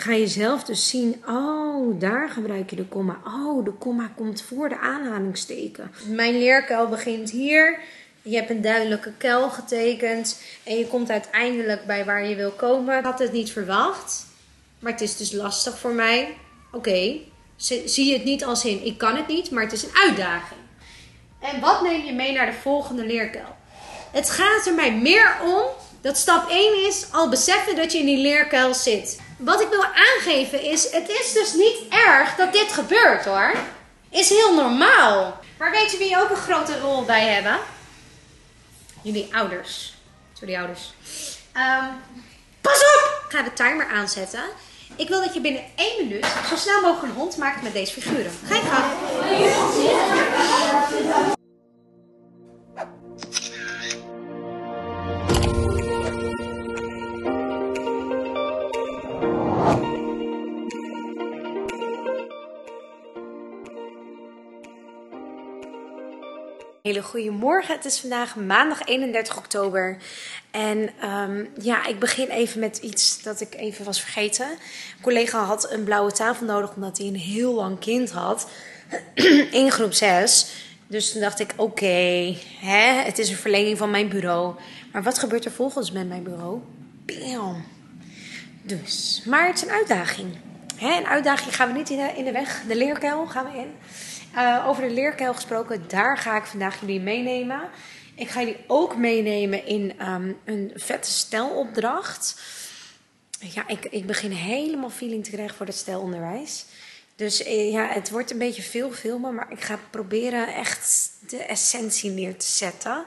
ga je zelf dus zien, oh, daar gebruik je de komma. Oh, de komma komt voor de aanhalingsteken. Mijn leerkuil begint hier. Je hebt een duidelijke kuil getekend en je komt uiteindelijk bij waar je wil komen. Ik had het niet verwacht, maar het is dus lastig voor mij. Oké, zie je het niet als in ik kan het niet, maar het is een uitdaging. En wat neem je mee naar de volgende leerkuil? Het gaat er mij meer om dat stap 1 is al beseffen dat je in die leerkuil zit. Wat ik wil aangeven is, het is dus niet erg dat dit gebeurt hoor. Is heel normaal. Maar weet je wie ook een grote rol bij hebben? Jullie ouders. Sorry ouders. Um, pas op! Ik ga de timer aanzetten. Ik wil dat je binnen één minuut zo snel mogelijk een hond maakt met deze figuren. Ga je gang. Hele goede morgen. Het is vandaag maandag 31 oktober. En um, ja, ik begin even met iets dat ik even was vergeten. Een collega had een blauwe tafel nodig omdat hij een heel lang kind had. in groep 6. Dus toen dacht ik, oké, het is een verlenging van mijn bureau. Maar wat gebeurt er volgens met mijn bureau? Bam. Dus, maar het is een uitdaging. Hè, een uitdaging gaan we niet in de, in de weg. De leerkuil gaan we in. Uh, over de leerkuil gesproken, daar ga ik vandaag jullie meenemen. Ik ga jullie ook meenemen in um, een vette stelopdracht. Ja, ik, ik begin helemaal feeling te krijgen voor het stelonderwijs. Dus eh, ja, het wordt een beetje veel filmen, maar ik ga proberen echt de essentie neer te zetten.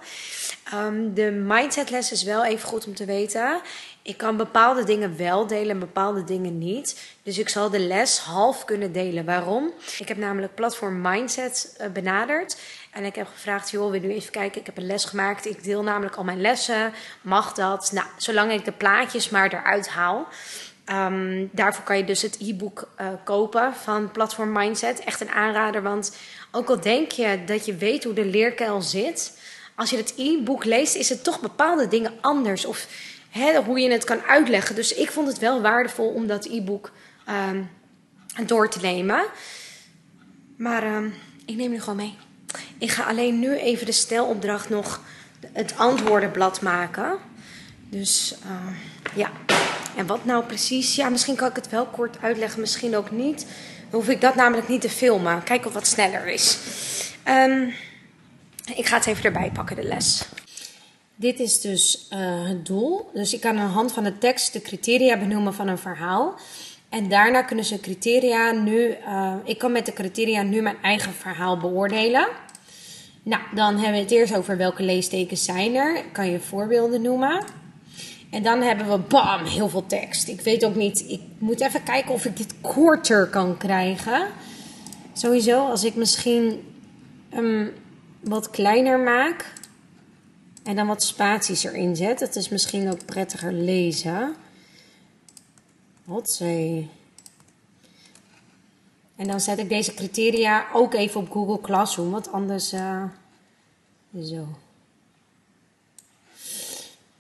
Um, de mindsetles is wel even goed om te weten. Ik kan bepaalde dingen wel delen en bepaalde dingen niet. Dus ik zal de les half kunnen delen. Waarom? Ik heb namelijk platform Mindset uh, benaderd. En ik heb gevraagd, joh, wil nu even kijken? Ik heb een les gemaakt. Ik deel namelijk al mijn lessen. Mag dat? Nou, zolang ik de plaatjes maar eruit haal. Um, daarvoor kan je dus het e-book uh, kopen van Platform Mindset. Echt een aanrader, want ook al denk je dat je weet hoe de leerkuil zit, als je het e-book leest, is het toch bepaalde dingen anders. Of hoe je het kan uitleggen. Dus ik vond het wel waardevol om dat e-book um, door te nemen. Maar um, ik neem nu gewoon mee. Ik ga alleen nu even de stelopdracht nog het antwoordenblad maken. Dus uh, ja. En wat nou precies? Ja, misschien kan ik het wel kort uitleggen, misschien ook niet. Dan hoef ik dat namelijk niet te filmen. Kijk of wat sneller is. Ik ga het even erbij pakken, de les. Dit is dus uh, het doel. Dus ik kan aan de hand van de tekst de criteria benoemen van een verhaal. En daarna kunnen ze criteria nu. Uh, ik kan met de criteria nu mijn eigen verhaal beoordelen. Nou, dan hebben we het eerst over welke leestekens zijn er. Ik kan je voorbeelden noemen. En dan hebben we bam, heel veel tekst. Ik weet ook niet, ik moet even kijken of ik dit korter kan krijgen. Sowieso, als ik misschien um, wat kleiner maak en dan wat spaties erin zet. Dat is misschien ook prettiger lezen. Hotzee. En dan zet ik deze criteria ook even op Google Classroom, want anders. Uh, zo.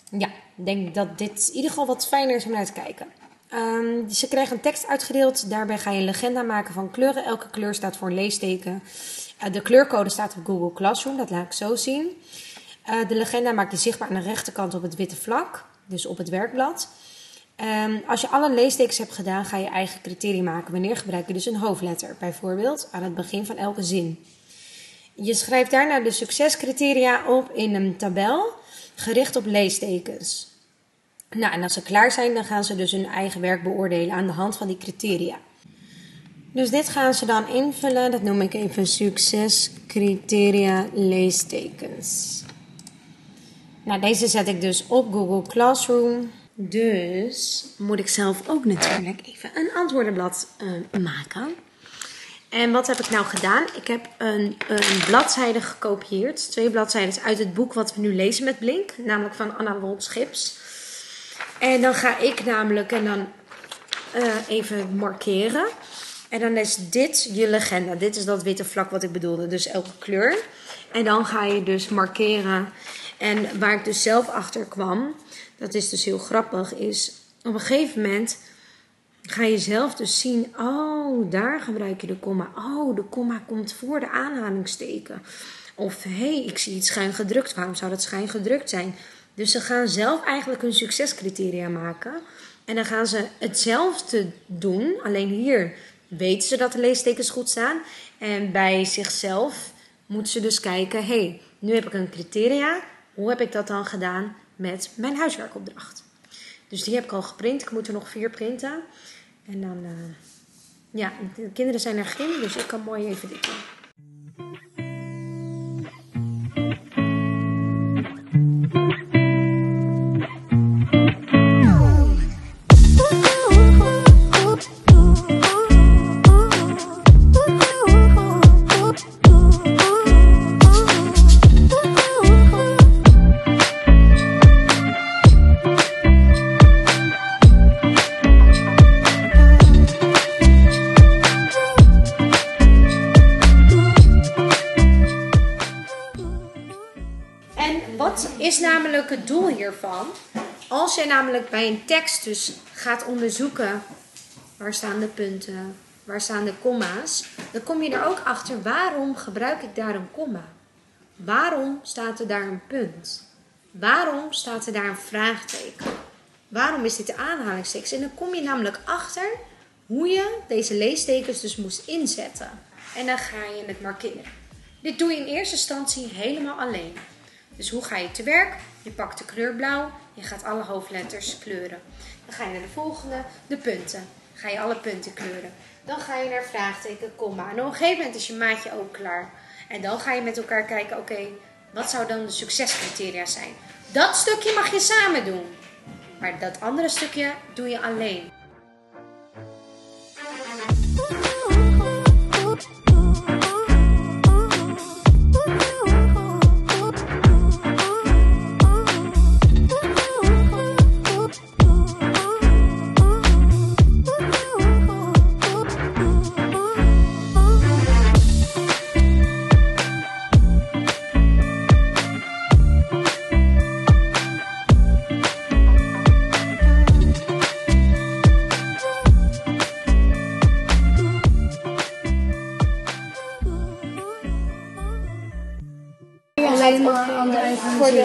Ja, ik denk dat dit in ieder geval wat fijner is om naar te kijken. Um, ze krijgen een tekst uitgedeeld. Daarbij ga je een legenda maken van kleuren. Elke kleur staat voor een leesteken. Uh, de kleurcode staat op Google Classroom, dat laat ik zo zien. Uh, de legenda maak je zichtbaar aan de rechterkant op het witte vlak, dus op het werkblad. Um, als je alle leestekens hebt gedaan, ga je eigen criteria maken. Wanneer gebruik je dus een hoofdletter, bijvoorbeeld aan het begin van elke zin. Je schrijft daarna de succescriteria op in een tabel gericht op leestekens. Nou, en als ze klaar zijn, dan gaan ze dus hun eigen werk beoordelen aan de hand van die criteria. Dus dit gaan ze dan invullen. Dat noem ik even succescriteria leestekens. Nou, deze zet ik dus op Google Classroom. Dus moet ik zelf ook natuurlijk even een antwoordenblad uh, maken. En wat heb ik nou gedaan? Ik heb een, een bladzijde gekopieerd. Twee bladzijden uit het boek wat we nu lezen met Blink. Namelijk van Anna Wolf Schips. En dan ga ik namelijk en dan uh, even markeren. En dan is dit je legenda. Dit is dat witte vlak wat ik bedoelde. Dus elke kleur. En dan ga je dus markeren. En waar ik dus zelf achter kwam, dat is dus heel grappig, is op een gegeven moment ga je zelf dus zien, oh, daar gebruik je de komma. Oh, de komma komt voor de aanhalingsteken. Of hé, hey, ik zie iets schuin gedrukt. Waarom zou dat schuin gedrukt zijn? Dus ze gaan zelf eigenlijk hun succescriteria maken. En dan gaan ze hetzelfde doen. Alleen hier weten ze dat de leestekens goed staan. En bij zichzelf moeten ze dus kijken: hé, hey, nu heb ik een criteria. Hoe heb ik dat dan gedaan met mijn huiswerkopdracht? Dus die heb ik al geprint. Ik moet er nog vier printen. En dan, uh, ja, de kinderen zijn er geen, dus ik kan mooi even dit doen. Het doel hiervan. Als je namelijk bij een tekst dus gaat onderzoeken waar staan de punten, waar staan de komma's, dan kom je er ook achter waarom gebruik ik daar een komma? Waarom staat er daar een punt? Waarom staat er daar een vraagteken? Waarom is dit de aanhalingstekens? En dan kom je namelijk achter hoe je deze leestekens dus moest inzetten. En dan ga je het markeren. Dit doe je in eerste instantie helemaal alleen. Dus hoe ga je te werk? Je pakt de kleur blauw, je gaat alle hoofdletters kleuren. Dan ga je naar de volgende, de punten. Ga je alle punten kleuren. Dan ga je naar vraagteken, komma. En op een gegeven moment is je maatje ook klaar. En dan ga je met elkaar kijken, oké, wat zou dan de succescriteria zijn? Dat stukje mag je samen doen. Maar dat andere stukje doe je alleen.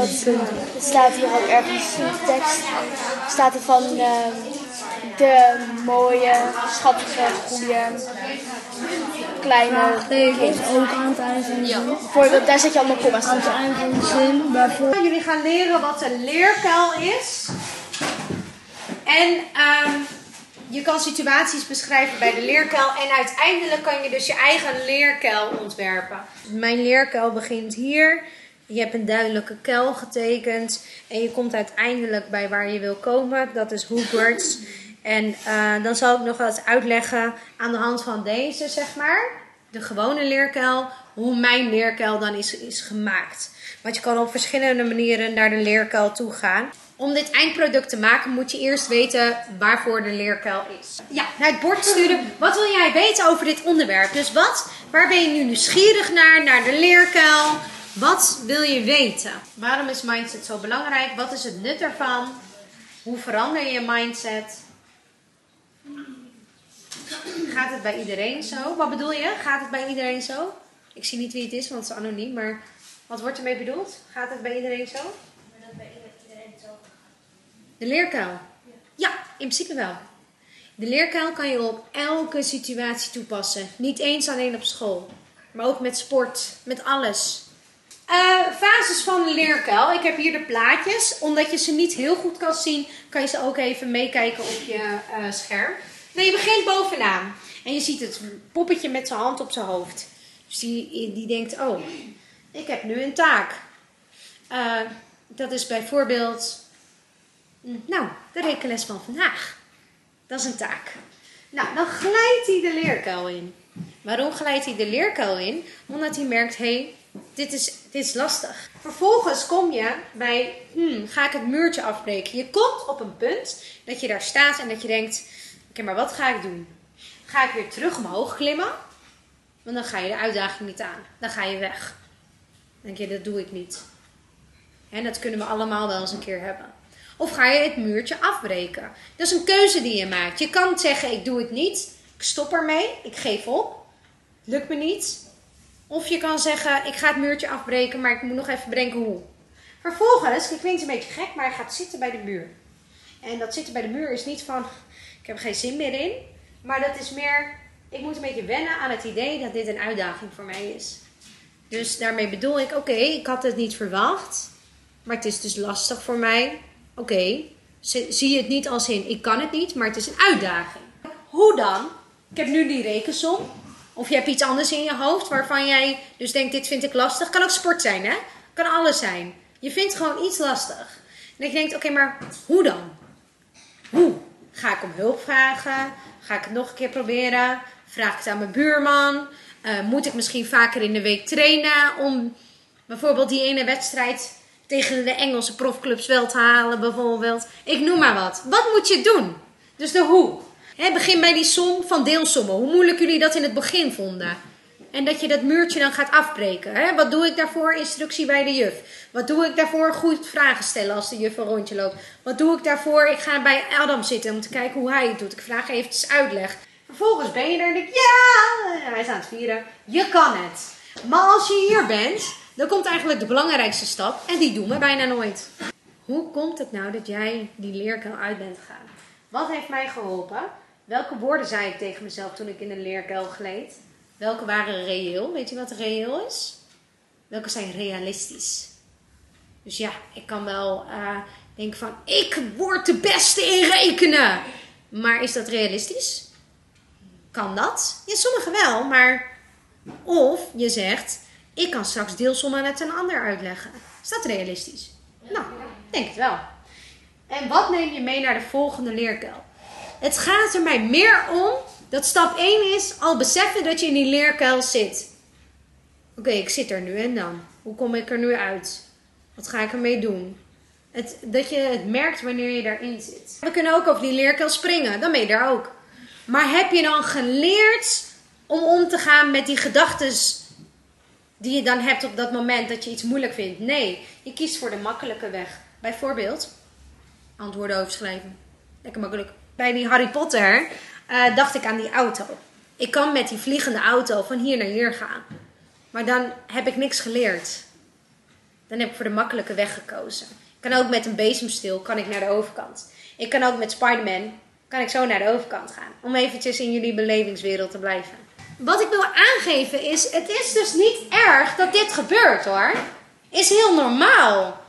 Bijvoorbeeld, staat hier ook ergens in de tekst, staat er van uh, de mooie, schattige, goede, kleine is ook aan het eind van de zin. Bijvoorbeeld, daar zet je allemaal komma's Aan het eind van de zin, bijvoorbeeld. Jullie gaan leren wat een leerkuil is. En um, je kan situaties beschrijven bij de leerkuil. En uiteindelijk kan je dus je eigen leerkuil ontwerpen. Mijn leerkuil begint hier. Je hebt een duidelijke kuil getekend en je komt uiteindelijk bij waar je wil komen. Dat is Hogwarts. En uh, dan zal ik nog eens uitleggen aan de hand van deze, zeg maar, de gewone leerkuil, hoe mijn leerkuil dan is, is gemaakt. Want je kan op verschillende manieren naar de leerkuil toe gaan. Om dit eindproduct te maken moet je eerst weten waarvoor de leerkuil is. Ja, naar het bord sturen. Wat wil jij weten over dit onderwerp? Dus wat, waar ben je nu nieuwsgierig naar? Naar de leerkuil? Wat wil je weten? Waarom is mindset zo belangrijk? Wat is het nut ervan? Hoe verander je mindset? Gaat het bij iedereen zo? Wat bedoel je? Gaat het bij iedereen zo? Ik zie niet wie het is, want het is anoniem. Maar wat wordt ermee bedoeld? Gaat het bij iedereen zo? Dat bij iedereen zo De leerkuil? Ja, in principe wel. De leerkuil kan je op elke situatie toepassen. Niet eens alleen op school. Maar ook met sport, met alles. Uh, fases van de leerkuil. Ik heb hier de plaatjes. Omdat je ze niet heel goed kan zien, kan je ze ook even meekijken op je uh, scherm. Nee, je begint bovenaan. En je ziet het poppetje met zijn hand op zijn hoofd. Dus die, die denkt, oh, ik heb nu een taak. Uh, dat is bijvoorbeeld, nou, de rekenles van vandaag. Dat is een taak. Nou, dan glijdt hij de leerkuil in. Waarom glijdt hij de leerkuil in? Omdat hij merkt, hé, hey, dit is, dit is lastig. Vervolgens kom je bij, hmm, ga ik het muurtje afbreken? Je komt op een punt dat je daar staat en dat je denkt, oké, maar wat ga ik doen? Ga ik weer terug omhoog klimmen? Want dan ga je de uitdaging niet aan. Dan ga je weg. Dan denk je, dat doe ik niet. En dat kunnen we allemaal wel eens een keer hebben. Of ga je het muurtje afbreken? Dat is een keuze die je maakt. Je kan zeggen, ik doe het niet. Ik stop ermee. Ik geef op. Lukt me niet. Of je kan zeggen, ik ga het muurtje afbreken, maar ik moet nog even bedenken hoe. Vervolgens, ik klinkt een beetje gek, maar je gaat zitten bij de muur. En dat zitten bij de muur is niet van, ik heb er geen zin meer in. Maar dat is meer, ik moet een beetje wennen aan het idee dat dit een uitdaging voor mij is. Dus daarmee bedoel ik, oké, ik had het niet verwacht. Maar het is dus lastig voor mij. Oké, zie je het niet als in, ik kan het niet, maar het is een uitdaging. Hoe dan? Ik heb nu die rekensom. Of je hebt iets anders in je hoofd waarvan jij dus denkt, dit vind ik lastig. Kan ook sport zijn, hè? Kan alles zijn. Je vindt gewoon iets lastig. En je denkt, oké, maar hoe dan? Hoe? Ga ik om hulp vragen? Ga ik het nog een keer proberen? Vraag ik het aan mijn buurman? Uh, moet ik misschien vaker in de week trainen om bijvoorbeeld die ene wedstrijd tegen de Engelse profclubs wel te halen, bijvoorbeeld? Ik noem maar wat. Wat moet je doen? Dus de hoe. Begin bij die som van deelsommen. Hoe moeilijk jullie dat in het begin vonden. En dat je dat muurtje dan gaat afbreken. Wat doe ik daarvoor? Instructie bij de juf. Wat doe ik daarvoor? Goed vragen stellen als de juf een rondje loopt. Wat doe ik daarvoor? Ik ga bij Adam zitten om te kijken hoe hij het doet. Ik vraag eventjes uitleg. Vervolgens ben je er en denk ja, hij is aan het vieren. Je kan het. Maar als je hier bent, dan komt eigenlijk de belangrijkste stap. En die doen we bijna nooit. Hoe komt het nou dat jij die leerkuil uit bent gegaan? Wat heeft mij geholpen? Welke woorden zei ik tegen mezelf toen ik in een leerkuil gleed? Welke waren reëel? Weet je wat reëel is? Welke zijn realistisch? Dus ja, ik kan wel uh, denken van, ik word de beste in rekenen. Maar is dat realistisch? Kan dat? Ja, sommige wel, maar... Of je zegt, ik kan straks deelsommen het een ander uitleggen. Is dat realistisch? Nou, denk het wel. En wat neem je mee naar de volgende leerkuil? Het gaat er mij meer om dat stap 1 is al beseffen dat je in die leerkuil zit. Oké, ik zit er nu en dan. Hoe kom ik er nu uit? Wat ga ik ermee doen? Het, dat je het merkt wanneer je daarin zit. We kunnen ook over die leerkuil springen, dan ben je daar ook. Maar heb je dan geleerd om om te gaan met die gedachten die je dan hebt op dat moment dat je iets moeilijk vindt? Nee, je kiest voor de makkelijke weg. Bijvoorbeeld, antwoorden overschrijven. Lekker makkelijk bij die Harry Potter uh, dacht ik aan die auto. Ik kan met die vliegende auto van hier naar hier gaan. Maar dan heb ik niks geleerd. Dan heb ik voor de makkelijke weg gekozen. Ik kan ook met een bezemstil kan ik naar de overkant. Ik kan ook met Spider-Man kan ik zo naar de overkant gaan. Om eventjes in jullie belevingswereld te blijven. Wat ik wil aangeven is, het is dus niet erg dat dit gebeurt hoor. Is heel normaal.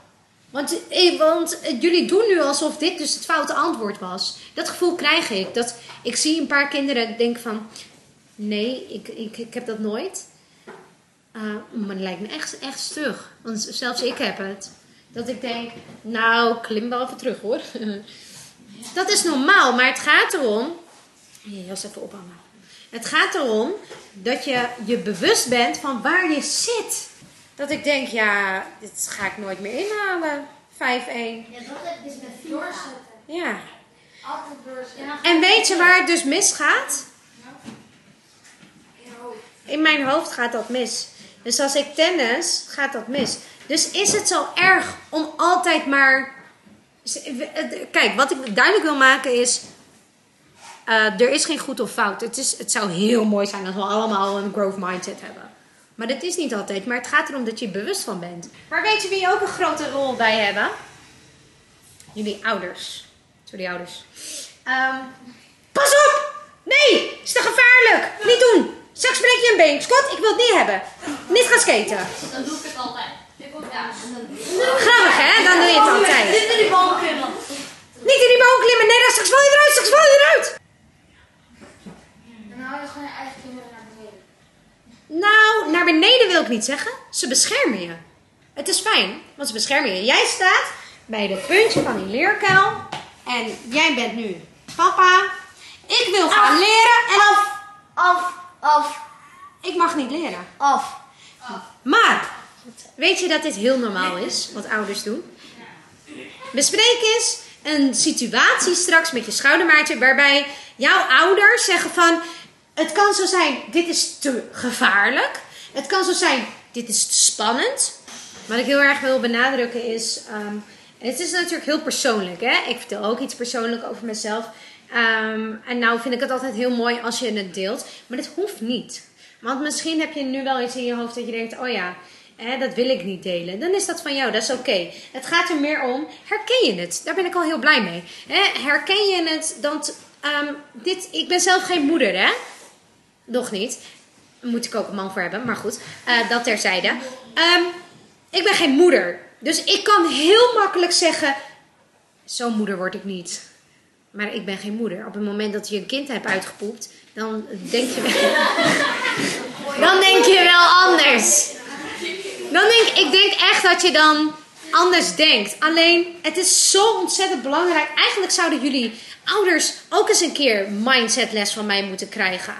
Want, eh, want jullie doen nu alsof dit dus het foute antwoord was. Dat gevoel krijg ik. Dat ik zie een paar kinderen denken van... Nee, ik, ik, ik heb dat nooit. Uh, maar het lijkt me echt, echt stug. Want zelfs ik heb het. Dat ik denk, nou, klim wel even terug hoor. dat is normaal, maar het gaat erom... Ja, jas even ophangen. Het gaat erom dat je je bewust bent van waar je zit. Dat ik denk, ja, dit ga ik nooit meer inhalen. 5-1. Ja, dat heb ik dus met doorzetten. Ja. Altijd doorzetten. En weet je waar het dus misgaat? In mijn hoofd gaat dat mis. Dus als ik tennis, gaat dat mis. Dus is het zo erg om altijd maar. Kijk, wat ik duidelijk wil maken is. Uh, er is geen goed of fout. Het, is, het zou heel mooi zijn als we allemaal een growth mindset hebben. Maar dat is niet altijd. Maar het gaat erom dat je bewust van bent. Maar weet je wie ook een grote rol bij hebben? Jullie ouders. Sorry, ouders. Um, pas op! Nee! Is te gevaarlijk! Niet doen! Straks breek je een been. Scott, ik wil het niet hebben. Niet gaan skaten. Dan doe ik het altijd. Ja, Grappig, hè? Dan doe je het altijd. Niet in die boom klimmen. Niet in die boom klimmen. Nee, dan straks val je eruit. Straks val je eruit. Dan hou je gewoon je eigen kinderen. Nou, naar beneden wil ik niet zeggen. Ze beschermen je. Het is fijn, want ze beschermen je. Jij staat bij het puntje van die leerkuil. En jij bent nu papa. Ik wil gaan Af. leren en Af, af, af, ik mag niet leren. af. Maar, weet je dat dit heel normaal is, wat ouders doen? Bespreek eens een situatie straks met je schoudermaatje waarbij jouw ouders zeggen van... Het kan zo zijn, dit is te gevaarlijk. Het kan zo zijn, dit is te spannend. Wat ik heel erg wil benadrukken is... En het is natuurlijk heel persoonlijk, hè? Ik vertel ook iets persoonlijk over mezelf. Ehm, en nou vind ik het altijd heel mooi als je het deelt. Maar dit hoeft niet. Want misschien heb je nu wel iets in je hoofd dat je denkt: oh ja, hè, dat wil ik niet delen. Dan is dat van jou, dat is oké. Het gaat er meer om: herken je het? Daar ben ik al heel blij mee. Hè? Herken je het? Dat, ehm, dit, ik ben zelf geen moeder, hè? Nog niet. Moet ik ook een man voor hebben, maar goed. Uh, dat terzijde. Um, ik ben geen moeder. Dus ik kan heel makkelijk zeggen: Zo'n moeder word ik niet. Maar ik ben geen moeder. Op het moment dat je een kind hebt uitgepoept, dan denk je wel. dan denk je wel anders. Dan denk ik denk echt dat je dan anders denkt. Alleen, het is zo ontzettend belangrijk. Eigenlijk zouden jullie ouders ook eens een keer mindsetles van mij moeten krijgen.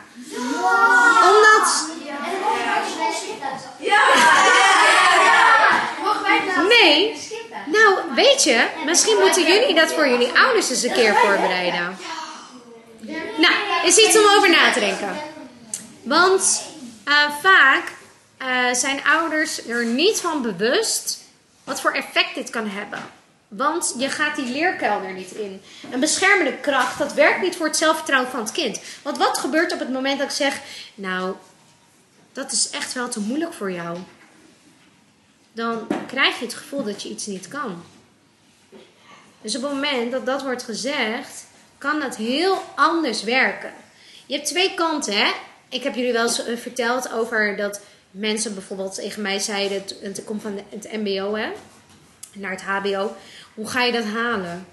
Omdat. Nee. Nou, weet je, misschien moeten jullie dat voor jullie ouders eens een keer voorbereiden. Nou, is iets om over na te denken. Want uh, vaak uh, zijn ouders er niet van bewust wat voor effect dit kan hebben. Want je gaat die leerkuil er niet in. Een beschermende kracht, dat werkt niet voor het zelfvertrouwen van het kind. Want wat gebeurt op het moment dat ik zeg: Nou, dat is echt wel te moeilijk voor jou? Dan krijg je het gevoel dat je iets niet kan. Dus op het moment dat dat wordt gezegd, kan dat heel anders werken. Je hebt twee kanten, hè? Ik heb jullie wel eens eh, verteld over dat mensen bijvoorbeeld tegen mij zeiden: het komt van het MBO, hè? Naar het HBO. Hoe ga je dat halen?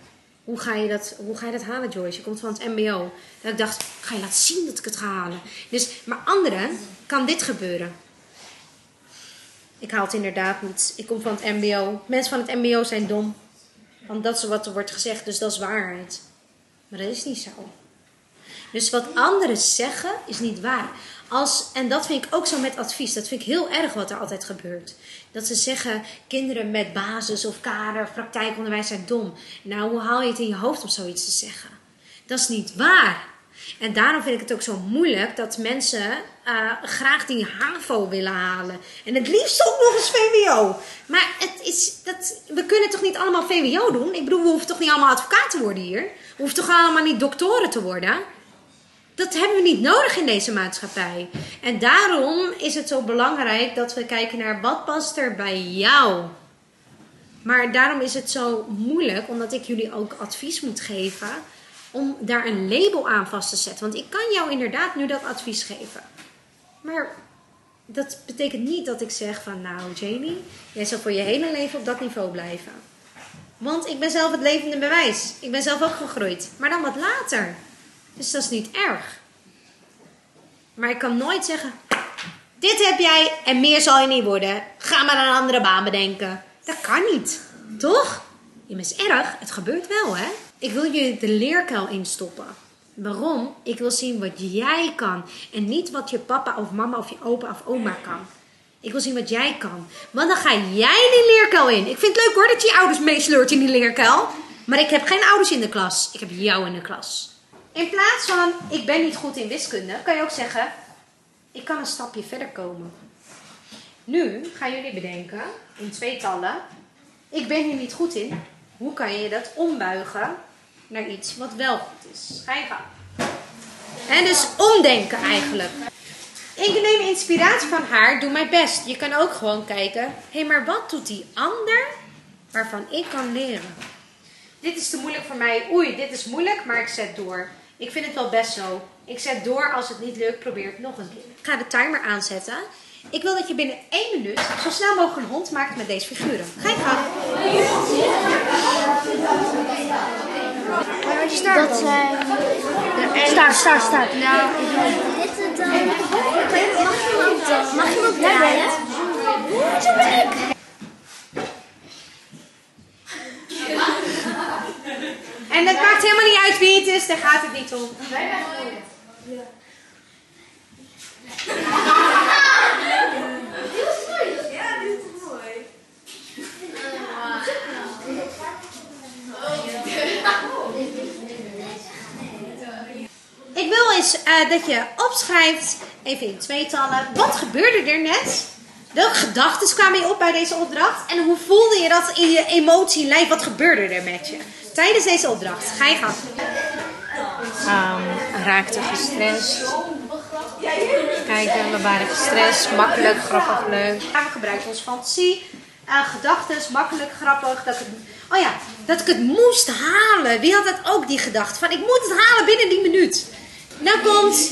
Hoe ga je dat, hoe ga je dat halen, Joyce? Je komt van het MBO. Dat ik dacht, ga je laten zien dat ik het ga halen. Dus, maar anderen kan dit gebeuren. Ik haal het inderdaad niet. Ik kom van het MBO. Mensen van het MBO zijn dom. Want dat is wat er wordt gezegd, dus dat is waarheid. Maar dat is niet zo. Dus wat anderen zeggen, is niet waar. Als, en dat vind ik ook zo met advies. Dat vind ik heel erg wat er altijd gebeurt. Dat ze zeggen, kinderen met basis of kader of praktijkonderwijs zijn dom. Nou, hoe haal je het in je hoofd om zoiets te zeggen? Dat is niet waar. En daarom vind ik het ook zo moeilijk dat mensen uh, graag die HAVO willen halen. En het liefst ook nog eens VWO. Maar het is, dat, we kunnen toch niet allemaal VWO doen? Ik bedoel, we hoeven toch niet allemaal advocaat te worden hier? We hoeven toch allemaal niet doktoren te worden? Dat hebben we niet nodig in deze maatschappij. En daarom is het zo belangrijk dat we kijken naar wat past er bij jou. Maar daarom is het zo moeilijk, omdat ik jullie ook advies moet geven, om daar een label aan vast te zetten. Want ik kan jou inderdaad nu dat advies geven. Maar dat betekent niet dat ik zeg van, nou Jamie, jij zal voor je hele leven op dat niveau blijven. Want ik ben zelf het levende bewijs. Ik ben zelf ook gegroeid. Maar dan wat later. Dus dat is niet erg. Maar ik kan nooit zeggen: Dit heb jij en meer zal je niet worden. Ga maar een andere baan bedenken. Dat kan niet. Toch? Je is erg. Het gebeurt wel, hè? Ik wil je de leerkuil instoppen. Waarom? Ik wil zien wat jij kan. En niet wat je papa of mama of je opa of oma kan. Ik wil zien wat jij kan. Want dan ga jij die leerkuil in. Ik vind het leuk hoor dat je je ouders meesleurt in die leerkuil. Maar ik heb geen ouders in de klas. Ik heb jou in de klas. In plaats van ik ben niet goed in wiskunde, kan je ook zeggen ik kan een stapje verder komen. Nu gaan jullie bedenken in tweetallen. Ik ben hier niet goed in. Hoe kan je dat ombuigen naar iets wat wel goed is? Ga je gang. En dus omdenken eigenlijk. Ik neem inspiratie van haar, doe mijn best. Je kan ook gewoon kijken, hé, hey, maar wat doet die ander waarvan ik kan leren? Dit is te moeilijk voor mij. Oei, dit is moeilijk, maar ik zet door. Ik vind het wel best zo. Ik zet door. Als het niet lukt, probeer het nog een keer. Ik ga de timer aanzetten. Ik wil dat je binnen één minuut zo snel mogelijk een hond maakt met deze figuren. Ga je gang. Dat zijn... Staat, staat, staat. Nou, Dit dan... Mag iemand draaien? Zo ben ik. En het maakt helemaal niet uit wie het is, daar gaat het niet om. Ja, is mooi. Ik wil eens uh, dat je opschrijft, even in tweetallen, wat gebeurde er net Welke gedachten kwamen je op bij deze opdracht? En hoe voelde je dat in je emotie lijf? Wat gebeurde er met je tijdens deze opdracht? Ga je gang. Um, raakte gestrest. Kijken, we waren gestrest, makkelijk, grappig, leuk. we gebruiken onze fantasie. Uh, gedachten, makkelijk, grappig. Dat ik, oh ja, dat ik het moest halen. Wie had dat ook, die gedachte? Van ik moet het halen binnen die minuut. Nou komt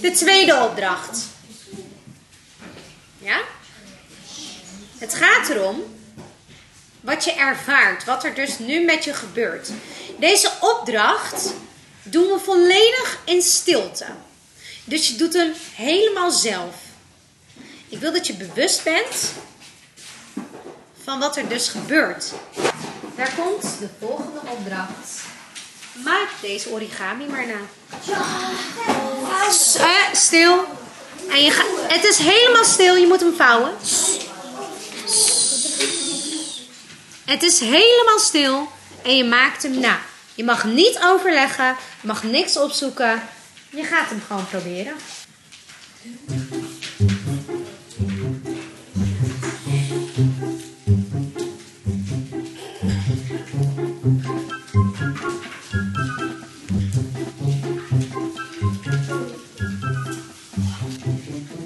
de tweede opdracht. Ja? Het gaat erom wat je ervaart, wat er dus nu met je gebeurt. Deze opdracht doen we volledig in stilte. Dus je doet hem helemaal zelf. Ik wil dat je bewust bent van wat er dus gebeurt. Daar komt de volgende opdracht. Maak deze origami maar na. Uh, stil. En je gaat, het is helemaal stil, je moet hem vouwen. Het is helemaal stil en je maakt hem na. Je mag niet overleggen, je mag niks opzoeken. Je gaat hem gewoon proberen.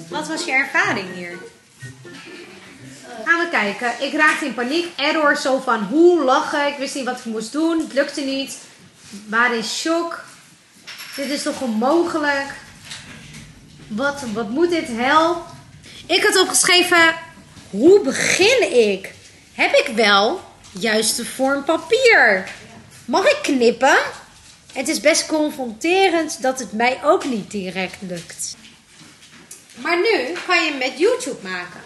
Wat was je ervaring hier? Gaan we kijken. Ik raakte in paniek. Error zo van hoe lachen. Ik wist niet wat ik moest doen. Het lukte niet. Maar in shock. Dit is toch onmogelijk? Wat, wat moet dit hel? Ik had opgeschreven, hoe begin ik? Heb ik wel juiste vorm papier? Mag ik knippen? Het is best confronterend dat het mij ook niet direct lukt. Maar nu kan je met YouTube maken.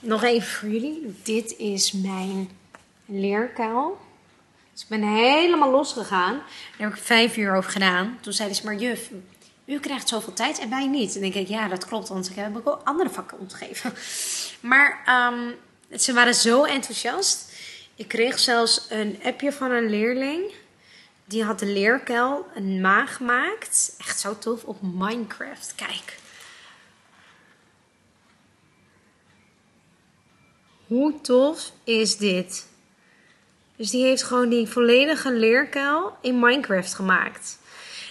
Nog even voor jullie. Dit is mijn leerkuil. Dus ik ben helemaal losgegaan. Daar heb ik vijf uur over gedaan. Toen zeiden ze, maar juf, u krijgt zoveel tijd en wij niet. En dan denk ik, ja, dat klopt, want ik heb ook andere vakken ontgeven. Maar um, ze waren zo enthousiast. Ik kreeg zelfs een appje van een leerling. Die had de leerkuil een maag gemaakt. Echt zo tof op Minecraft. Kijk. Hoe tof is dit? Dus die heeft gewoon die volledige leerkuil in Minecraft gemaakt.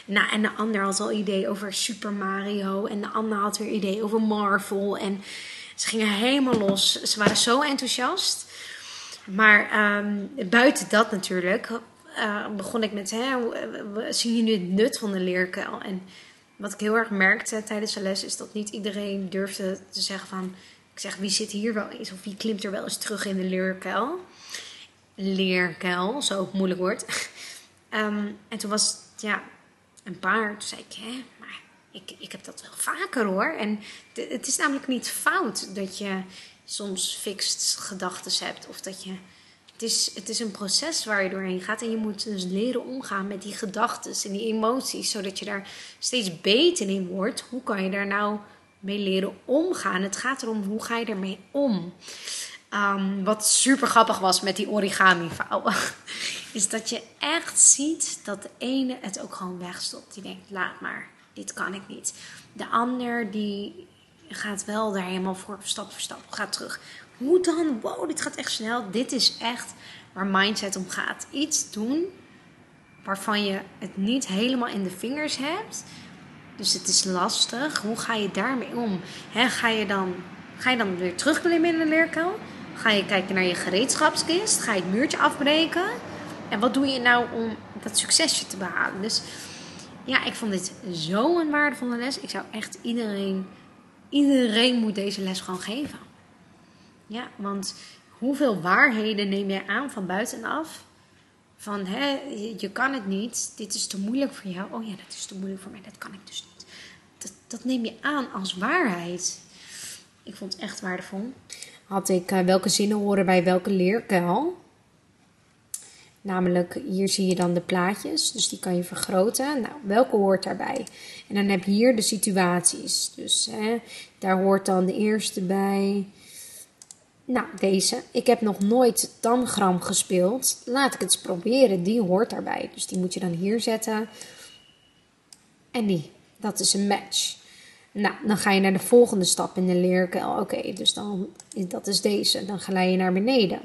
Nou, en de ander had al idee over Super Mario. En de ander had weer idee over Marvel. En ze gingen helemaal los. Ze waren zo enthousiast. Maar um, buiten dat natuurlijk uh, begon ik met... Hè, zie je nu het nut van de leerkuil? En wat ik heel erg merkte tijdens de les... is dat niet iedereen durfde te zeggen van... Ik zeg, wie zit hier wel eens? Of wie klimt er wel eens terug in de leerkuil? Leerkuil, zo moeilijk woord. um, en toen was het, ja, een paar. Toen zei ik, hè, maar ik, ik heb dat wel vaker hoor. En het is namelijk niet fout dat je soms fixed gedachten hebt. Of dat je... Het is, het is een proces waar je doorheen gaat. En je moet dus leren omgaan met die gedachten en die emoties. Zodat je daar steeds beter in wordt. Hoe kan je daar nou mee leren omgaan. Het gaat erom hoe ga je ermee om. Um, wat super grappig was met die origami vouwen, is dat je echt ziet dat de ene het ook gewoon wegstopt. Die denkt, laat maar, dit kan ik niet. De ander die gaat wel daar helemaal voor, stap voor stap, gaat terug. Hoe dan? Wow, dit gaat echt snel. Dit is echt waar mindset om gaat. Iets doen waarvan je het niet helemaal in de vingers hebt, dus het is lastig. Hoe ga je daarmee om? ga, je dan, ga je dan weer terugklimmen in de leerkuil? Ga je kijken naar je gereedschapskist? Ga je het muurtje afbreken? En wat doe je nou om dat succesje te behalen? Dus ja, ik vond dit zo'n waardevolle les. Ik zou echt iedereen, iedereen moet deze les gewoon geven. Ja, want hoeveel waarheden neem jij aan van buitenaf? Van hè, je, kan het niet, dit is te moeilijk voor jou. Oh ja, dat is te moeilijk voor mij, dat kan ik dus niet. Dat, dat neem je aan als waarheid. Ik vond het echt waardevol. Had ik uh, welke zinnen horen bij welke leerkuil? Namelijk, hier zie je dan de plaatjes, dus die kan je vergroten. Nou, welke hoort daarbij? En dan heb je hier de situaties. Dus hè, daar hoort dan de eerste bij. Nou, deze. Ik heb nog nooit tangram gespeeld. Laat ik het eens proberen. Die hoort daarbij. Dus die moet je dan hier zetten. En die, dat is een match. Nou, dan ga je naar de volgende stap in de leerkuil. Oké, dus dan, dat is deze. Dan ga je naar beneden.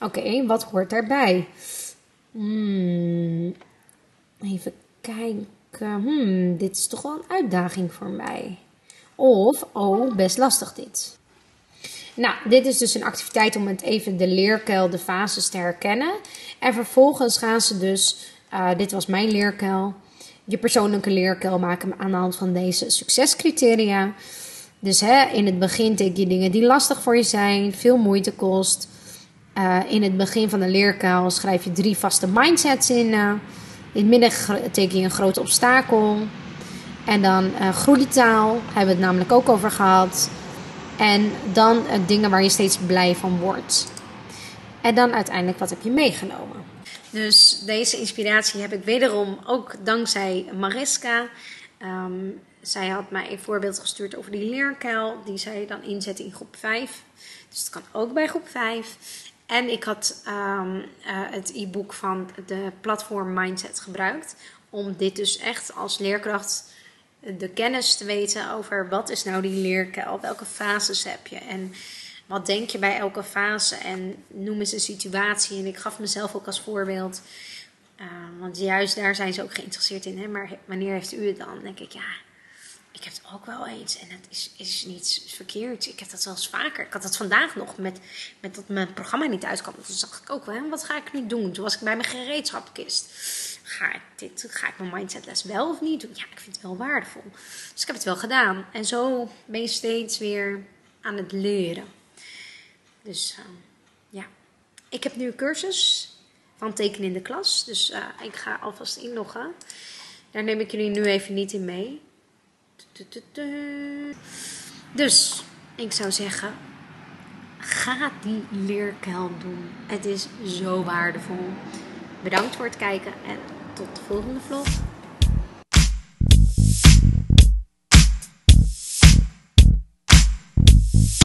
Oké, wat hoort daarbij? Hmm, even kijken. Hmm, dit is toch wel een uitdaging voor mij. Of, oh, best lastig dit. Nou, dit is dus een activiteit om het even de leerkuil, de fases te herkennen. En vervolgens gaan ze dus, uh, dit was mijn leerkuil, je persoonlijke leerkuil maken aan de hand van deze succescriteria. Dus hè, in het begin teken je dingen die lastig voor je zijn, veel moeite kost. Uh, in het begin van de leerkuil schrijf je drie vaste mindsets in. Uh, in het midden teken je een groot obstakel. En dan uh, groeitaal, hebben we het namelijk ook over gehad. En dan dingen waar je steeds blij van wordt. En dan uiteindelijk, wat heb je meegenomen? Dus deze inspiratie heb ik wederom ook dankzij Mariska. Um, zij had mij een voorbeeld gestuurd over die leerkuil, die zij dan inzet in groep 5. Dus het kan ook bij groep 5. En ik had um, uh, het e-book van de platform Mindset gebruikt. Om dit dus echt als leerkracht de kennis te weten over wat is nou die leerkuil, welke fases heb je en wat denk je bij elke fase en noem eens een situatie. En ik gaf mezelf ook als voorbeeld, uh, want juist daar zijn ze ook geïnteresseerd in. Hè? Maar wanneer heeft u het? Dan denk ik, ja, ik heb het ook wel eens. En het is, is niets verkeerd. Ik heb dat zelfs vaker. Ik had dat vandaag nog met, met dat mijn programma niet uitkwam. Toen zag ik ook wel, wat ga ik nu doen? Toen was ik bij mijn gereedschapkist. Ga ik, dit, ga ik mijn mindsetles wel of niet doen? Ja, ik vind het wel waardevol. Dus ik heb het wel gedaan. En zo ben je steeds weer aan het leren. Dus uh, ja, ik heb nu een cursus van tekenen in de klas. Dus uh, ik ga alvast inloggen. Daar neem ik jullie nu even niet in mee. Dus ik zou zeggen, ga die leerkuil doen. Het is zo waardevol. Bedankt voor het kijken en tot de volgende vlog.